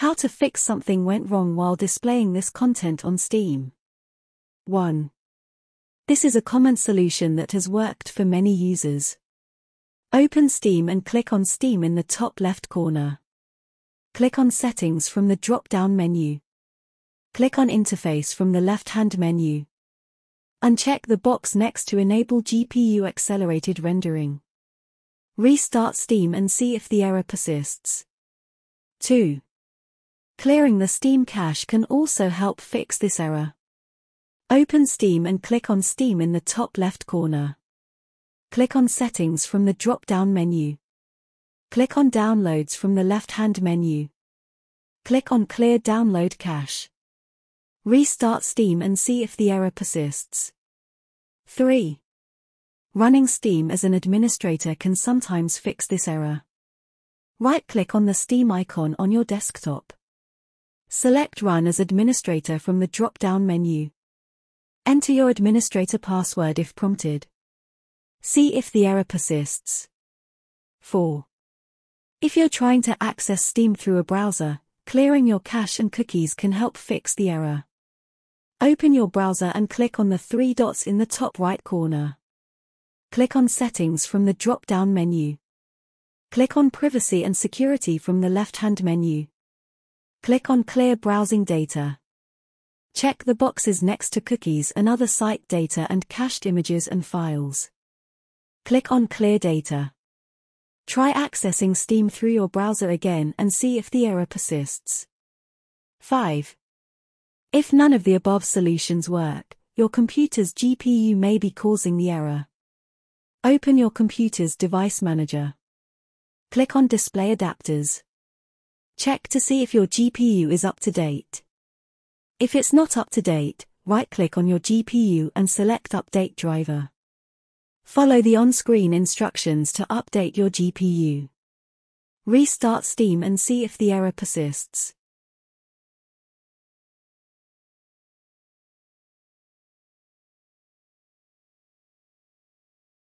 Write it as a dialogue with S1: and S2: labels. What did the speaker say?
S1: How to fix something went wrong while displaying this content on Steam. 1. This is a common solution that has worked for many users. Open Steam and click on Steam in the top left corner. Click on Settings from the drop-down menu. Click on Interface from the left-hand menu. Uncheck the box next to Enable GPU Accelerated Rendering. Restart Steam and see if the error persists. 2. Clearing the Steam cache can also help fix this error. Open Steam and click on Steam in the top left corner. Click on Settings from the drop-down menu. Click on Downloads from the left-hand menu. Click on Clear Download Cache. Restart Steam and see if the error persists. 3. Running Steam as an administrator can sometimes fix this error. Right-click on the Steam icon on your desktop. Select Run as administrator from the drop-down menu. Enter your administrator password if prompted. See if the error persists. 4. If you're trying to access Steam through a browser, clearing your cache and cookies can help fix the error. Open your browser and click on the three dots in the top right corner. Click on Settings from the drop-down menu. Click on Privacy and Security from the left-hand menu. Click on Clear Browsing Data. Check the boxes next to cookies and other site data and cached images and files. Click on Clear Data. Try accessing Steam through your browser again and see if the error persists. 5. If none of the above solutions work, your computer's GPU may be causing the error. Open your computer's device manager. Click on Display Adapters. Check to see if your GPU is up to date. If it's not up to date, right-click on your GPU and select Update Driver. Follow the on-screen instructions to update your GPU. Restart Steam and see if the error persists.